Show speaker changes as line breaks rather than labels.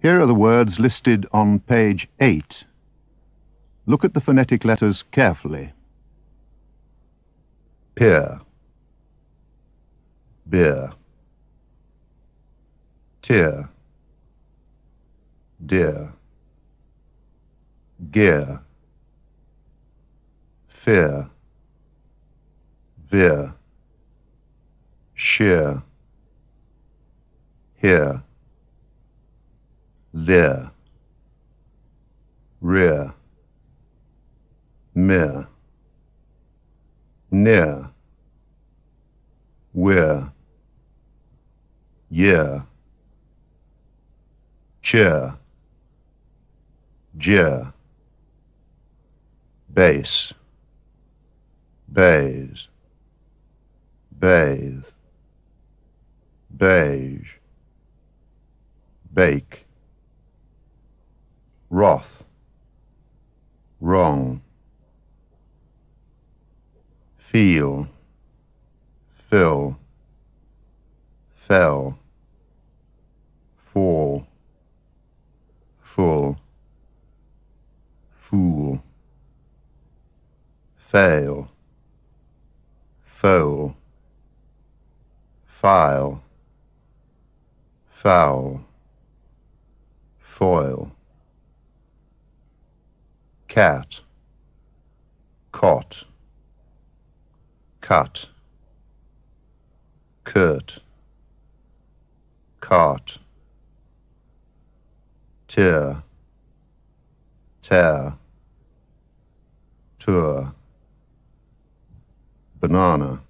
Here are the words listed on page 8. Look at the phonetic letters carefully.
peer, beer, tear, dear, gear, fear, veer, sheer, here, leer, rear, mere, near, where, year, chair, jeer, base, bays, bathe, beige, bake, wrath, wrong, feel, fill, fell, fall, full, fool, fail, foal, file, foul, foil, cat, caught, cut, curt, cart, tear, tear, tour, banana